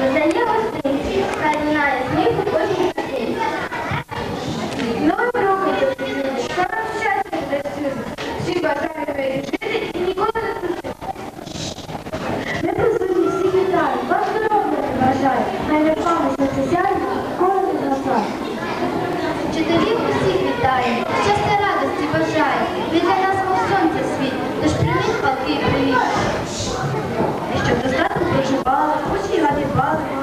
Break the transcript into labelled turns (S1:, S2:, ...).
S1: Роздає гостинці, хай лунає сміх у кожній частинці.
S2: Роком допоміг, що нам щастя працює. Всі бажають пережити і ніколи не присутні всі вітаю, вас здоров'я бажаю. Хай не пам'ять на це сяє, ніколи не.
S1: Вчителів усіх вітає, щастя радості бажає. Ви для нас мов сонце світ, тож прийміть палки 뭐 하는